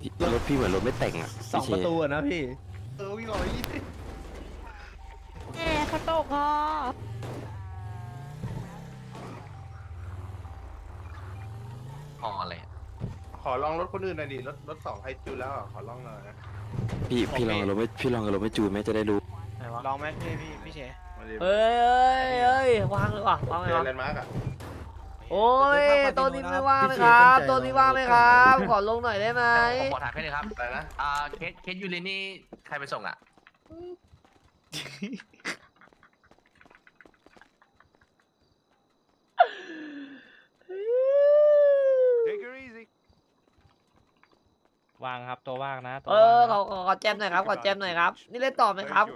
พี่รถพี่เหมือนรถไม่แต่งอะสองพี่ปเคระตูอะนะพี่เออวิ่งออกยี่สิบแหมเขาตกคอห่ออะไรขอลองรถคนอื่นหน่อยดิรถรถสองไฮจูนแล้วอะขอลองหน่อยนะพี่พี่ลองกับรถไม่พี่ลองกับรถไม่จูนไหมจะได้รู้ลองไหมพี่พี่พี่เชมาดิเอ้ยเอ้ยเอ้ยวางเลยว่ะวางไงเจอวะแลนด์มาร์กอะ โอ้ยตัวนี้ไม่ว่างไหมครับตัวนี้ว่างไหมครับ ขอลงหน่อยได้ไหมผมขอถามแค่นี้ครับอะไรนะอ่าเคสเคสยูรินนี่ใครไปส่งอะว่างครับตัวว่างนะตัวเออว่างนะขอขอขอแจมหน่อยครับขอแจมหน่อยครับ นี่เล่นต่อไหมครับ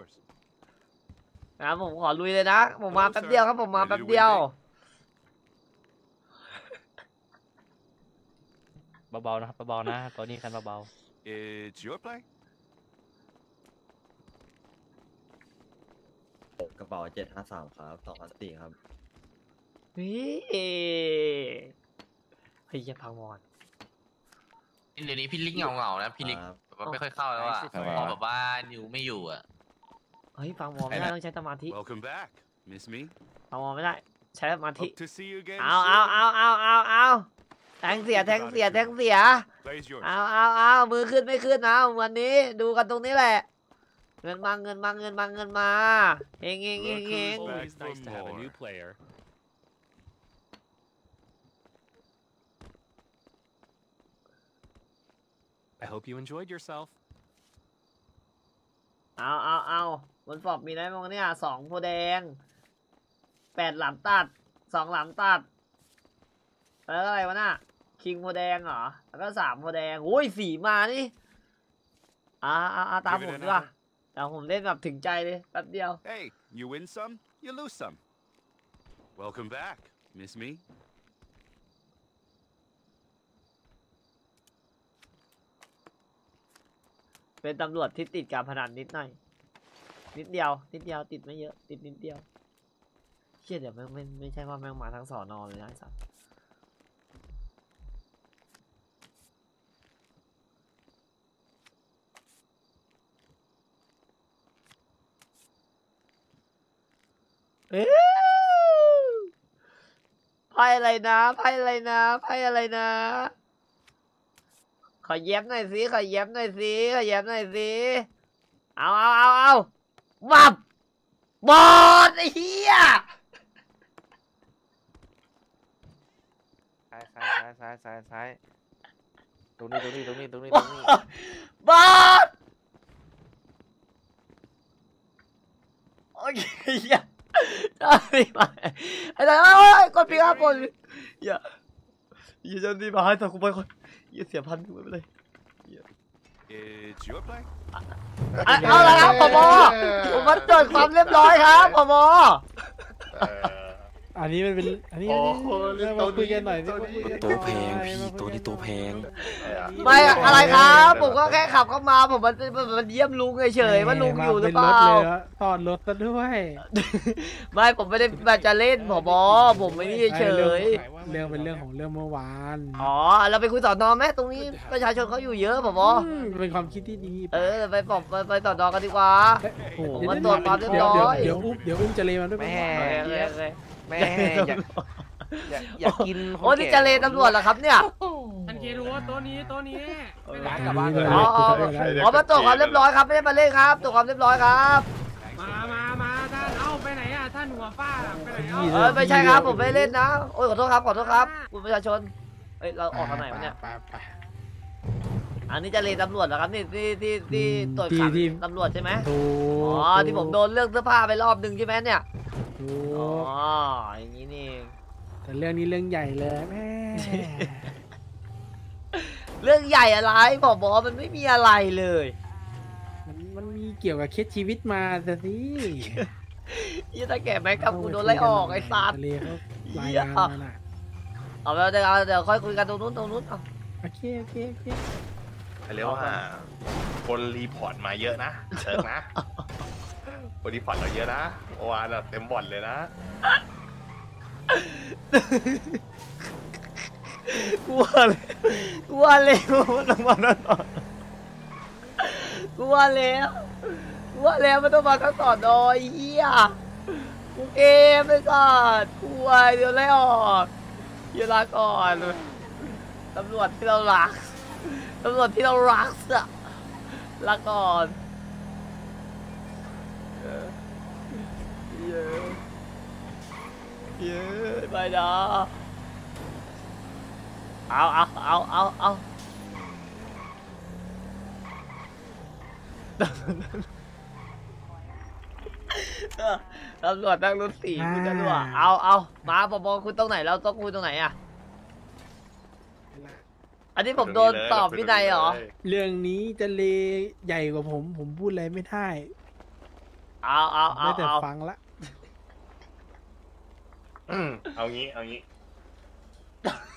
นะครับผมขอลุยเลยนะ ผมมาแป๊บเดียวครับผมมาแป๊บเดียว เบาๆนะครับเบาๆนะตัวนี้คันเบา It's your play. กระเป๋าเจ็ดห้าสามครับสองพันสี่ครับนี่เฮ้ยอย่าพังวอนเดี๋ยวนี้พี่ลิกเงาเงาๆนะพี่ลิกครับแบบว่าไม่ค่อยเข้าแล้วอะครับพอแบบว่านิวไม่อยู่อะเฮ้ยฟังวอนไม่ได้ต้องใช้สมาธิ Welcome back. Miss me? ฟังวอนไม่ได้ ใช้สมาธิ Hope to see you again. เอาเอาเอาเอาเอาเอา แทงเสียแทงเสียแทงเสีย Play's yours. เอาเอาเอามือขึ้นไม่ขึ้นนะวันนี้ดูกันตรงนี้แหละ เงินมาเงินมาเงินมาเงินมาเฮงเฮงเฮงเฮง Look who's back for more. player. I hope you enjoyed yourself. เอาเอาเอาบนฟอบมีอะไรบ้างเนี่ยสองโพธิ์แดงแปดหลามตัดสองหลามตัดแล้วอะไรวะน่ะ คิงโพธิ์แดงเหรอ แล้วก็สามโพธิ์แดงโอ้ยสี่มานี่อ่าอ่าอ่าตามผมดีกว่าแต่ผมเล่นแบบถึงใจเลยแป๊บเดียว Hey, you win some, you lose some. Welcome back. Miss me? เป็นตำรวจที่ติดการพนันนิดหน่อย นิดเดียว นิดเดียวติดไม่เยอะ ติดนิดเดียวเชื่อเดี๋ยวแม่งไม่ไม่ใช่ว่าแม่งมาทั้งสอนอเลยนะไอ้สัส ไพ่อะไรนะไพ่อะไรนะไพ่อะไรนะ ขอแย้มหน่อยสิขอแย้มหน่อยสิขอแย้มหน่อยสิเอาเอาเอาเอาบับบอดไอ้เหี้ยซ้ายซ้ายซ้ายซ้ายซ้ายตรงนี้ตรงนี้ตรงนี้ตรงนี้บตอรงนี้ดบอดโอ้ยเหี้ย ได้มาไอ้ยกดปีครับกดอย่าอย่าจะดีมาให้สักกูไปคนอย่าเสียพันกูไปเลย It's your play. เอาละครับผบผมมาตรวจความเรียบร้อยครับผบเอออันนี้มันเป็นอันนี้โอ้อันโหนี้เล่นมาโต๊ะคุยกันนี้หน่อยโต๊ะนี้ มาคุยกันตัวแพงหน่อยพี่มาคุยตัวนี้ตัวแพง ไม่อะไรครับ ผมก็แค่ขับเข้ามาผมมันมันเยี่ยมลุงเฉยๆว่าลุงอยู่หรือเปล่ามป็นถเลยอะตอดรถซะด้วยไม่ผมไม่ได้แบบจะเล่นผบผมไม่นี่เฉยเรื่องเป็นเรื่องของเรื่องเมื่อวานอ๋อเราไปคุยต่อนอไหมตรงนี้ประชาชนเขาอยู่เยอะผบมเป็นความคิดที่ดีเออไปบอกไปไปต่อนอกันดีกว่า โอ้โหผมว่าตรวจความเรียบเดี๋ยวร้อยเดี๋ยวอุ้มเดี๋ยวอุ้มเจเลมาด้วยแม่โอเคโอเคโอเค แม่อยากอยากอยากกินโอ้นี่เจะเลตำรวจเหรอครับเนี่ยอันเครู้ว่าตัวนี้ตัวนี้ร้านกลับบ้านเลยอ๋ออ๋ออ๋อมาตรวจความเรียบร้อยครับไม่ได้มาเล่นครับตรวจความเรียบร้อยครับ มามามาท่านเอ้าไปไหนอะท่านหัวฟ้าอะไปไหนยี่เอ้าเออไม่ใช่ครับผมไม่ได้เล่นนะโอ้ยขอโทษครับขอโทษครับคุณประชาชนเอ้ยเราออกทางไหนวะเนี่ยไปไป อันนี้เจะเลตำรวจเหรอครับนี่ที่ที่ที่ตรวจขันที่ที่ ตำรวจใช่ไหมถูกอ๋อที่ผมโดนเรื่องเสื้อผ้าไปรอบหนึ่งใช่ไหมเนี่ยถูอ๋อกอย่างนี้นี่เองแต่เรื่องนี้เรื่องใหญ่เลยแม่ เรื่องใหญ่อะไรผบมันไม่มีอะไรเลย มันมันมีเกี่ยวกับเคสชีวิตมาแต่สิยี่ถ้าแก่ไหมกับกูโดนไล่ออกไอ้สัตว์เจเลเขารายงานมาน่ะเอาไปเดี๋ยวเอาเดี๋ยวค่อยคุยกันตรงนู้นตรงนู้นเอาโอเคโอเคโอเค เรียกว่าคนรีพอร์ตมาเยอะนะเชิงนะคนรีพอร์ตเราเยอะนะเมื่อวานอะเต็มบ่อนเลยนะกลัวเลยกลัวเลยว่ามันต้องมาแล้วกูว่าแล้วกูว่าแล้วมันต้องมาทั้งสอนอไอ้เหี้ยกูเกมไปก่อนกูไอ้เดี๋ยวไล่ออกเดี๋ยวลาก่อนตำรวจที่เรารัก ตำรวจที่เรารักอะลาก่อนเยอะเยอะไปนะเอาเอาเอาเอาเอาเออตำรวจนั่งรถสี่คุณจะรั่วเอาเอามาปปคุณตรงไหนแล้วต้องคุยตรงไหนอะ อันนี้ผมโดนตอบวินัยเหรอ เรื่องนี้จะเลใหญ่กว่าผม ผมพูดอะไรไม่ได้เอาเอาเอาได้แต่เอาฟังละอืมเอางี้ เอางี้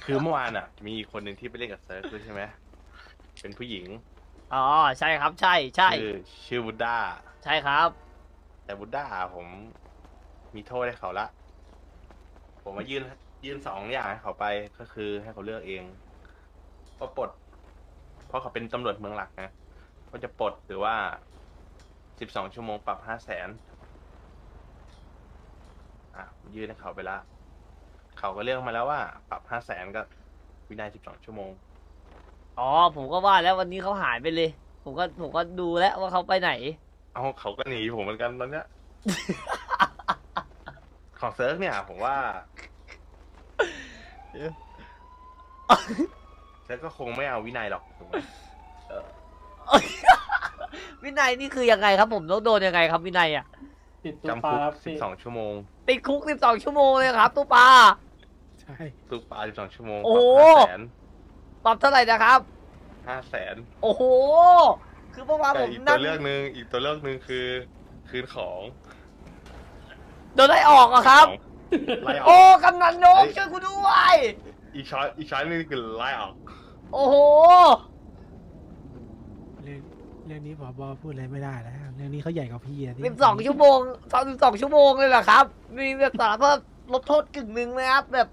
คือเมื่อวานอะ มีคนหนึ่งที่ไปเล่นกับเซิร์ฟด้วยใช่ไหมเป็นผู้หญิง อ๋อ ใช่ครับ ใช่ ใช่ ชื่อชื่อบุดด้า ใช่ครับ แต่บุดด้าผม มีโทษให้เขาละ ผมมายื่นยื่นสองอย่างให้เขาไป ก็คือให้เขาเลือกเอง ว่าปลดเพราะเขาเป็นตำรวจเมืองหลักนะว่าจะปลดหรือว่าสิบสองชั่วโมงปรับห้าแสนอะยื่นให้เขาไปละเขาก็เลือกมาแล้วว่า ปรับห้าแสนก็วินัยสิบสองชั่วโมง อ๋อ ผมก็ว่าแล้ววันนี้เขาหายไปเลย ผมก็ผมก็ดูแล้วว่าเขาไปไหน เอาเขาก็หนีผมเหมือนกันตอนเนี้ย ของเซิร์ฟเนี่ย ผมว่า เซิร์ฟก็คงไม่เอาวินัยหรอกถูกไหมวินัยนี่คือยังไงครับผมต้องโดนยังไงครับวินัยอะจำคุกสิบสองชั่วโมงติดคุกสิบสองชั่วโมงเลยครับตู้ปลา ใช่ตุกปลาสิบสองชั่วโมงโอ้ปรับห้าแสนปรับเท่าไหร่นะครับ ห้าแสนโอ้โห คือเมื่อวานแต่ผมอีกนั่ตังวเลือกหนึ่งอีกตัวเลือกหนึ่งคือ คืนของโดนไล่ออกอะครับของไล่อโอ้อก กำนันนกช่วยกูด้วย อีกช้อยอีกช้อยหนึงคือไล่ออกโอ้โห เรื่องเรื่องนี้ผบพูดอะไรไม่ได้แล้วเรื่องนี้เขาใหญ่กว่าพี่อะที่สิบสองชั่วโมงสองสิบสองชั่วโมงเลยเหรอครับ มีแบบสารภาพลดโทษกึ่งหนึ่งไหมครับ แบบ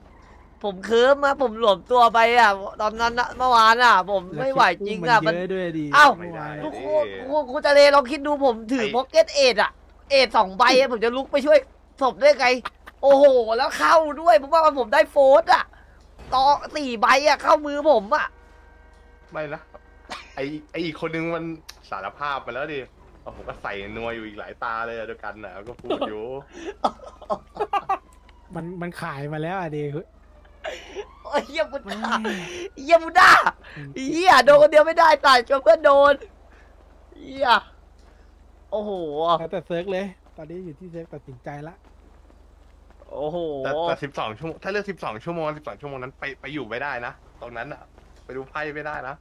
ผมเคิร์มมาผมหลวมตัวไปอะ ตอนนั้นน่ะเมื่อวานอะ ผมไม่ไหวจริงอะ มัมันนเยอะด้วยดีอ้าวเมื่อวานทุอะกคนคุณคุณจะเลลองคิดดูผมถือพ็อกเก็ตเอ็ดอะเอ็ดสองใบอะผมจะลุกไปช่วยศพได้ไง โอ้โห แล้วเข้าด้วยเพราะว่าผมได้โฟร์สอะ ต่อสี่ใบอะเข้ามือผมอะไม่นะไอไออีกคนนึงมันสารภาพมาแล้วดิเอาผมก็ใส่นัวอยู่อีกหลายตาเลยอะด้วยกันนะก็พูดอยู่ มันมันขายมาแล้วอะเด็กโอ้ยเยี่ยมุด้าเยี่ยมุด้าเฮียโดนคนเดียวไม่ได้ตายจนเพื่อนโดนเฮียโอ้โห แล้วแต่เซิร์กเลย ตอนนี้อยู่ที่เซิร์กตัดสินใจละ โอ้โหแต่แต่สิบสองชั่วโมงถ้าเลือกสิบสองชั่วโมงสิบสองชั่วโมงนั้นไปไปอยู่ไม่ได้นะตรงนั้นอะไปดูไพ่ไม่ได้นะ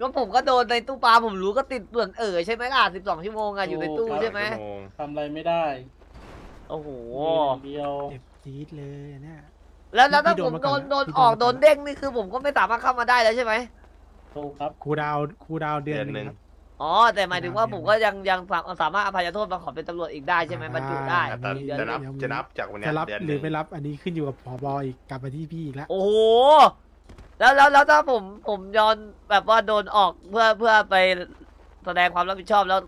ก็ผมก็โดนในตู้ปลาผมรู้ก็ติดเปลือนเอ๋อใช่ไหมล่ะสิบสองชั่วโมงอะอยู่ในตู้ใช่ไหมชั่วโงทำอะไรไม่ได้โอ้โหเดียวเจ็บจี๊ดเลยอันเนี่ยแล้วแล้วถ้าพี่โดผนมมาโดก่อนนนะโดนพี่ออกโดนมาก่อนโดนเด้งนี่คือผมก็ไม่สามารถเข้ามาได้แล้วใช่ไหมถูกครับครูดาวครูดาวเดือนหเดือนหนึ่นึ่งงครับ อ๋อ แต่หมายถึงว่าผมก็ยังยังสามารถอภัยโทษมาขอเป็นตำรวจอีกได้ใช่ไหมบรรจุได้อ่าแต่จะนับจะนับจากวันเนี้ยจะรับเดือนหหรืนึ่องไม่รับอันนี้ขึ้นอยู่กับผบอีกกลับมาที่พี่อีกแล้วโอ้โห แล้วแล้วแล้วถ้าผมผมย้อนแบบว่าโดนออกเพื่อเพื่อไปแสดงความรับผิดชอบแล้ว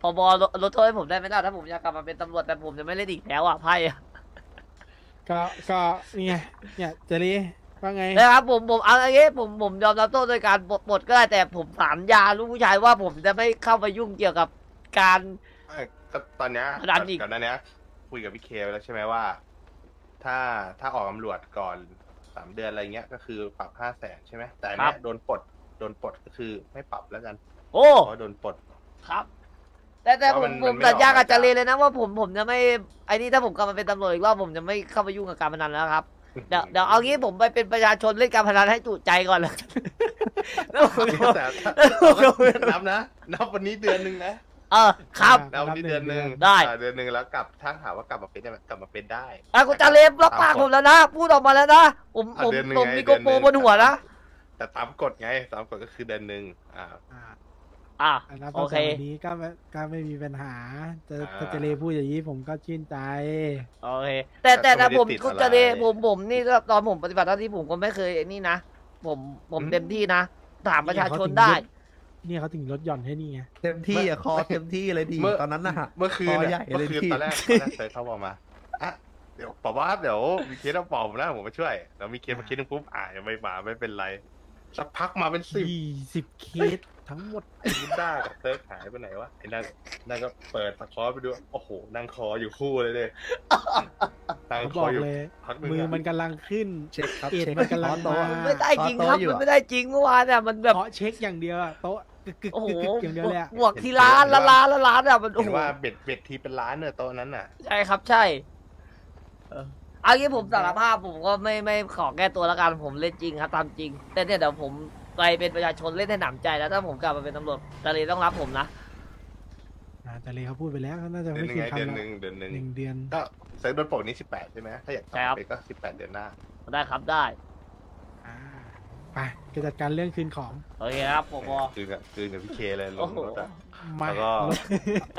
พบลดลดโทษให้ผมได้ไหมล่ะถ้าผมอยากกลับมาเป็นตำรวจแต่ผมจะไม่เล่นอีกแล้วอะไพ่อะก็ก็นี่ไงเนี่ยเจรี ว่าไง นะครับผมผมเอาอย่างงี้ผมผมยอมรับโทษโดยการปลดปลดก็ได้แต่ผมสัญญาลูกผู้ชายว่าผมจะไม่เข้าไปยุ่งเกี่ยวกับการ เอ้ยก็ตอนเนี้ยพนันอีก ก่อนหน้าเนี้ยคุยกับพี่เคไปแล้วใช่ไหมว่า ถ้าถ้าออกตำรวจก่อนสามเดือนอะไรเงี้ยก็คือปรับห้าแสนใช่ไหมแต่อันเนี้ยโดนปลดโดนปลดก็คือไม่ปรับแล้วกันโอ้เพราะโดนปลด ครับ แต่แต่เพผราะมมันผมมันไม่สัญญาออกกับมาเจจากเลเลยนะว่าผมผมจะไม่ไอ้นี่ถ้าผมกลับมาเป็นตำรวจอีกรอบผมจะไม่เข้าไปยุ่งกับการพนันแล้วครับ เดี๋ยวเดี๋ยวเอางี้ผมไปเป็นประชาชนเล่นการพนันให้จุใจก่อนเลยแล้วผมจะแต่ถ้าแล้วผมจะนับนะ นับวันนี้เดือนหนึ่งนะ เออ ครับนับวันนี้เดือนหนึ่งได้อ่าเดือนหนึ่งแล้วกลับถ้าถามว่ากลับมาเป็นได้ไหมกลับมาเป็นได้อะคุณจาเลมรับปากผมแล้วนะ พูดออกมาแล้วนะ ผมอะผมเดือนหนึ่งผมไงมีโกเดือนโปรหนึ่งบนหัวนะ แต่ตามกฎไง ตามกฎก็คือเดือนหนึ่งอ่า อ่าอะอะรับโอเคตั้งแต่วันนี้ก็ไม่ก็ไม่มีปัญหาจะอ่า ถ้าเจรีพูดอย่างนี้ผมก็ชื่นใจ โอเค แต่แต่แต่แต่ก็ไม่ได้ผมติดคุณอะไรจาเลผมผมนี่ก็ตอนผมปฏิบัติหน้าที่ผมก็ไม่เคยนี่นะ ผมผมอืมเต็มที่นะ ถามประชาชนนี่ไงได้ เนี่ยเขาถึงลดหย่อนให้นี่ไง เต็มที่อะคอเต็มที่เลยดิเมื่อ ตอนนั้นน่ะ เมื่อคืนคอน่ะใหญ่เมื่เลอยคืนพี่ ตอนแรกตอนแรกเซิร์ชเขาบอกมาอะเดี๋ยวบอกว่าเดี๋ยวมีเคสต้องบอกผมนะผมมาช่วยแล้วมีเคสมาเคสหนึงปุ๊บอ่ายังไม่มาไม่เป็นไร สักพักมาเป็นสิบยี่สิบเคสทั้งหมดไอ้บุด้ากับเซิร์ฟหายไปไหนวะไอ้นั่นนั่นก็เปิดตะคอไปดูโอ้โหนั่งคออยู่คู่เลยเลยนั่งเขาคบออกอยู่เลยพักหนึงมืออะมันกำลังขึ้นเช็คครับเอ็ดเช็คมันกำลังคอโต๊ะมามันไม่ได้จริงครับขอโต๊ะอยู่มันอะไม่ได้จริงเมื่อวานเนี่ยมันแบบเคาะเช็คอย่างเดียวอะโต๊ะกึกกึกโอ้โหกึกกึกอย่างเดียวเลยอะบวกที่ร้านละร้านละร้านอะมันโอ้เห็นโหว่าเบ็ดเบ็ดทีเป็นล้านเนี่ยโต๊ะนั้นน่ะ ใช่ครับใช่ เออเอางี้ผมสารภาพผมก็ไม่ไม่ขอแก้ตัวแล้วกันผมเล่นจริงครับตามจริง แต่เนี่ยเดี๋ยวผมไปเป็นประชาชนเล่นให้หนำใจแล้วถ้าผมกลับมาเป็นตำรวจตาลีต้องรับผมนะอ่าแต่เลยเขาพูดไปแล้วเขาน่าจะเดือนไม่หนึงคืนไงเดือนคำหนึ่งเดือนหนึ่งหนึ่งเดือน ก็เซิร์ฟโดนโปรนี่สิบแปดใช่ไหมถ้าอยากใช่ครับทำไปก็สิบแปดเดือนหน้า ได้ครับได้อ่าไปไปจัดการเรื่องคืนของโอเคครับผมบอ คืนกับคืนกับพี่เคเลยลโอ้งโหรถอะ มาแล้วก็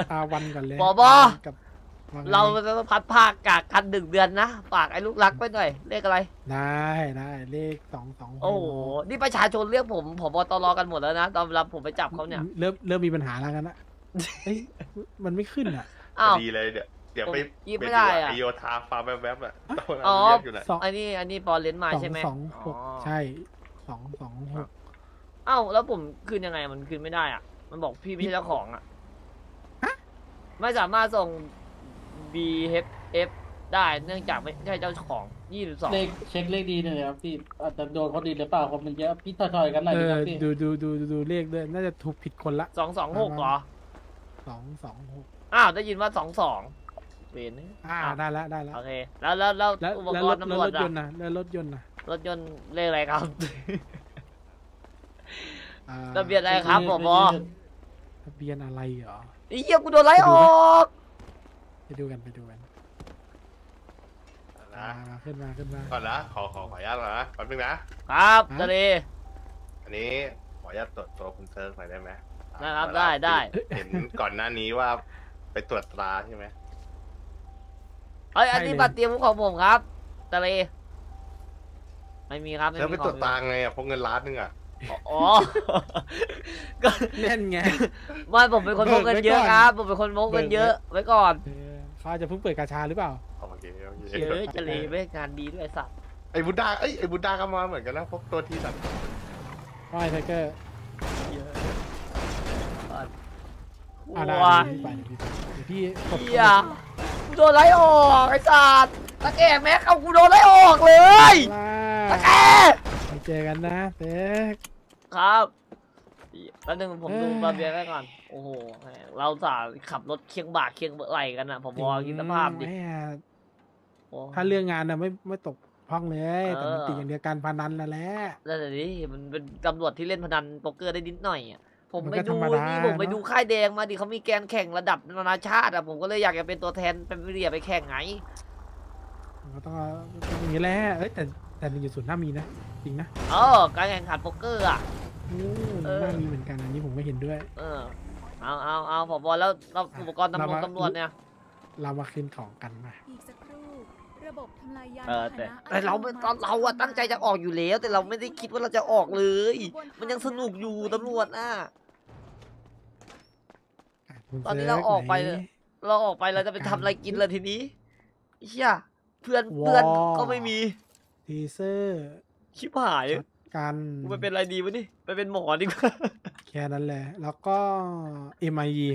อาวันก่อนเลยบอบอ กับว่ไง เราจะพัดภาคกากกันหนึ่งเดือนนะฝากไอ้ลูกรักไปหน่อยเลขอะไร ได้ได้เลขสองสองโอ้โหนี่ประชาชนเรียกผมผบตรกันหมดแล้วนะตอนรับผมไปจับเขาเนี่ยเริ่มเริ่มมีปัญหาแล้วกันนะเอ้ยมันไม่ขึ้นอะอ้าวดีเลยเดี๋ยวเดี๋ยวไปผมยิบไม่ได้อะปโยธาฟาร์มแวบๆอะโต๊ะนั้นอ๋อเรียกอยู่ไหนสองอันนี้อันนี้ปอเลนมาสองใช่ไหมสองหกอ๋อใช่สองสองหกเอ้าแล้วผมคืนยังไงมันคืนไม่ได้อะ มันบอกพี่ไม่ใช่เจ้าของอะไม่สามารถส่ง B F F ได้เนื่องจากไม่ใช่เจ้าของยี่สิบสองเลขเช็คเลขดีหน่อยครับพี่อาจจะโดนคนอื่นหรือเปล่าคนมันเยอะพี่ถอยๆกันหน่อยเอดีคอรับพี่ดูดูดูดูดูเลขด้วยน่าจะถูกผิดคนละสองสองหกเหรอ สองสองหกอ้าว ได้ยินว่าสองสองเวนอ่าได้แล้วได้แล้วโอเค แล้วแล้วแล้วแล้วอุปแล้วกรรถณ์แล้วตำรวจรถยนต์อะนะแล้วรถยนต์นะรถยนต์เลขอะไรครับ อ่าทะเบียนอะไรครับผบทะเบียนอะไรเหรอไอ้เหี้ยกูโดนไล่ออกไป ดูกันไปดูกันนะมามาขึ้นมาขึ้นมา ก่อนนะขอขอขออนุญาตก่อนนะแป๊บนึงนะครับฮะทะเลอันนี้ขออนุญาตตรวจตัวคุณเซิร์ฟหน่อยได้ไหมนะครับได้ได้เห็นก่อนหน้านี้ว่าไปตรวจตราใช่ไหมเอ้ยอันนี้บัตรเตรียมของผมครับทะเลไม่มีครับไม่แล้วมีไปขตรอวงจตราไงอะพกเงินล้านหนึงอะอ๋อ ก็เล่นไง ไมาผมเป็นคนพกเงินเยอะเบิกไว้ก่อนครับ ผมเป็นคนพกเงินเยอะไว้ก่อน เออ เขาอาจจะเพิ่งเปิดกาชาหรือเปล่า โอเคโอเคเยอะจะเลไม่งานดีด้วยไอ้สัตว์ไอ้บุดดาเอ้ยไอ้บุดดาก็มาเหมือนกันนะพกตัวทีสัตว์ไม่ไทเกอร์เยอะอ่าได้ว้าพี่ไปเดี๋ยวพี่กดเฮียกูโดนไล่ออกไอ้สัตว์ตะแกแม็กเอากูโดนไล่ออกเลยล่าตะแกไปเจอกันนะเต๊กครับ แป๊บนึงผมดูเอ้ยบาเบียร์ไว้ก่อน โอ้โหแม่งเราสาขับรถเคียงบ่าเคียงไหลกันอะผมมองคิดสภาพดิแม่โอ้ถ้าเรื่องงานน่ะไม่ไม่ตกพ้องเลย แต่มันเออติดอย่างเดียวการพนันนั่นแหละนั่นแหละดิมันเป็นตำรวจที่เล่นพนันโป๊กเกอร์ได้นิดหน่อยอะผมมันไปก็ดูธรรมดานี่ผมไปเนอะดูค่ายแดงมาดิเขามีแกนแข่งระดับนานาชาติอะผมก็เลยอยากจะเป็นตัวแทนเป็นเรียไปแข่งไงมันก็ต้องต้องอย่างนี้แหละเอ้ยแต่แต่หนึ่งจุดศูนย์น่ามีนะจริงนะเออการแข่งขันโป๊กเกอร์อะอืม เออ น่ามีเหมือนกันอันนี้ผมไม่เห็นด้วย เออ เอาเอาเอาผมบอกแล้วเราอุปกรณ์ตำรวจเรามา ตำรวจเนี่ย เรามาคืนของกันมา อีกสักครู่ระบบทำลายยานเออแต่พาหนะแต่เราไม่ตอนเราอะตั้งใจจะออกอยู่แล้ว แต่เราไม่ได้คิดว่าเราจะออกเลย มันยังสนุกอยู่ตำรวจน่ะคุณตอนนี้ซิเราร์ฟออกไปหนเลยเราออกไปเราจะไปทำอะไรกินเลยทีนี้เฮียเพื่อนวอเพื่อนก็ไม่มีทีเซอร์ชิบหายช็อต กันกูไปเป็นอะไรดีวะนี่ไปเป็นหมอดีกว่าแค่นั้นแหละ แล้วก็ MIE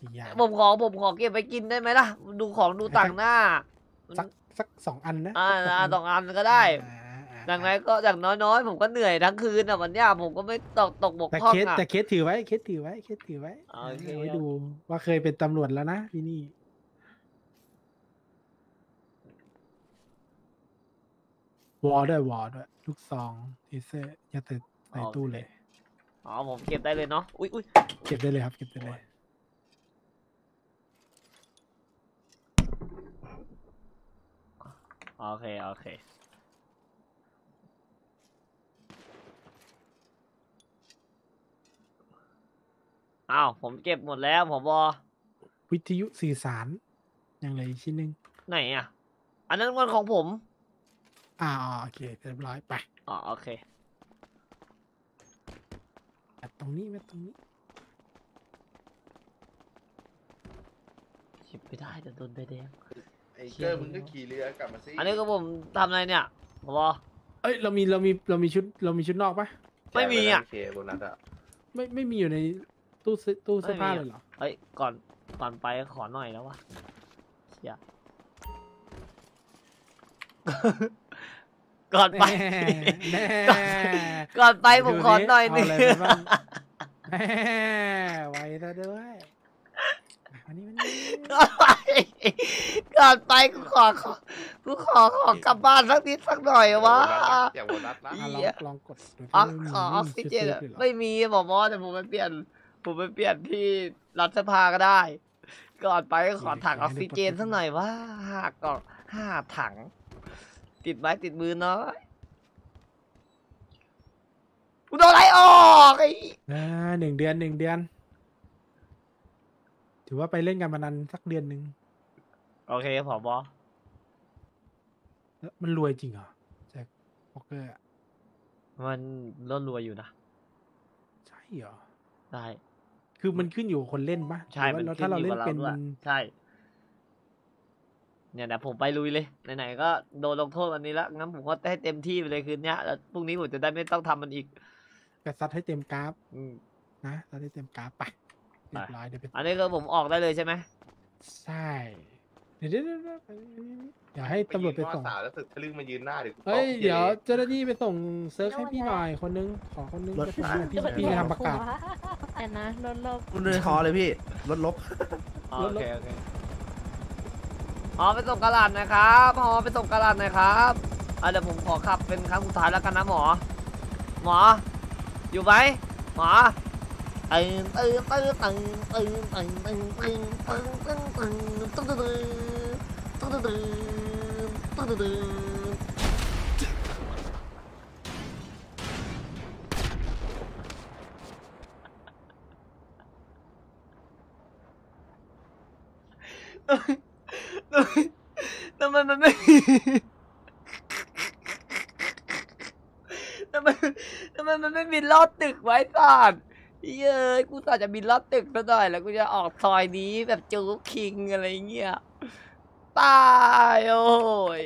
สี่อย่างผมขอผมขอเก็บไปกินได้ไหมล่ะ ดูของดูต่างหน้า สักสักสองอันนะ อ่าสักอ่านสองอันก็ได้อ่าอ่าดังนั้นก็อย่างน้อยๆ ผมก็เหนื่อยทั้งคืนอะวันเนี้ยผมก็ไม่ตกตกบกแต่พร่องเคสอะแต่เคสถือไว้เคสถือไว้เคสถือไว้โอเคเอาไว้ดูว่าเคยเป็นตำรวจแล้วนะที่นี่ วอลด้วยวอลด้วยลูกซอง taser อย่าใส่ใส่ตู้เลย อ๋อผมเก็บได้เลยเนาะ อุ้ยอุ้ยเก็บได้เลยครับ เก็บได้เลยโอเค โอเค อ้าว ผมเก็บหมดแล้วผมบอวิทยุสื่อสารยังเหลืออีกชิ้นหนึ่งไหนอะ อันนั้นมันของผม อ่าอ๋อโอเคเรียบร้อยไปอ๋อโอเคตรงนี้แวะตรงนี้หยิบไม่ได้แต่โดนใบแดง ไอ้เกอร์มึงก็ขี่เรือกลับมาสิอันนี้ก็ผมทำอะไรเนี่ยผมบอเอ้ยเรามีเรามีเรามีชุดเรามีชุดนอกปะไม่มีอะเคโบนัสอะไม่ไม่มีอยู่ในตู้เสื้อตู้เสื้อผ้าไม่มีอะเลยเหรอเฮ้ยก่อนก่อนไปขอหน่อยแล้ววะเชี่ย ก่อนไปแน่แน่ก่อนไปผมขอหน่อยหนึงเาะไรไปบ้างแน่ไวซะด้วยอันนี้มันก่อนไปก่อนไปกูขอขอกูขอขอกลับบ้านสักนิดสักหน่อยวะอย่าโบนัสนะอีอะลองลองกดดูออกที่ขอออกซิเจนชุดอะซฟลยหรอไม่มีบอกบอสแต่ผมไปเปลี่ยน ผมไปเปลี่ยนที่รัฐสภาก็ได้ ก่อนไปก็ขอถังออกซิเจนสักหน่อยว่าห้ากล่องห้าถัง ติดไม้ติดมือน้อยกูโดนไล่ออกไอ้อ่าหนึ่งเดือนหนึ่งเดือน ถือว่าไปเล่นกันมานานสักเดือนหนึ่งโอเคผอบอแล้วมันรวยจริงเหรอแจ็คโป๊กเกอร์อะมันร่ำรวยอยู่นะ ใช่เหรอ ได้ คือมันขึ้นอยู่กับคนเล่นปะใช่หรือมันว่าขึ้ถ้าเราอยู่เล่นกับเป็นด้วยมันใช่ เนี่ยเดี๋ยวผมไปลุยเลยไหนๆก็โดนลงโทษวันนี้แล้วงั้นผมก็ให้เต็มที่ไปเลยคืนเนี้ยแล้วพรุ่งนี้ผมจะได้ไม่ต้องทำมันอีกกระซัดให้เต็มกราฟอืม นะซัดให้เต็มกราฟไปเรียบร้อยเดี๋ยวไปอันนี้ก็ผมออกได้เลยใช่ไหมใช่เดี๋ยวเดี๋ยวเดี๋ยวเดี๋ยวเดี๋ยวให้ตำรวจไปส่ง สาวแล้วสึกทะลึ่งมายืนหน้าเดี๋ยวกูตบเฮ้ยจเดี๋ยวเจ้าหน้าที่ไปส่งเซิร์ฟให้พี่หน่อยคนนึงขอคนนึงรถ จะถึงพี่พี่ทำประกาศ แต่นะรถลบคุณเลยคอเลยพี่รถลบอ๋อรโอถรถเคโอเค อ๋อไปส่งกระดาษนะครับอ๋อไปส่งกระดาษนะครับเดี๋ยวผมขอขับเป็นครั้งสุดท้ายแล้วกันนะหมอ หมอ อยู่ไหมหมอตื่นตื่นตื่นตื่นตื่นตื่นตื่นตื่นตื่นตื่นตื่นตื่นตื่นตื่นตื่นตื่นตื่น ทำไมมันไม่ทำไมทำไมมันไม่บินลอดตึกไว้ก่อนเย้ยกูอาจจะบินลอดตึกซะหน่อยแล้วกูจะออกซอยนี้แบบจูคิงอะไรเงี้ยตายโอ้ย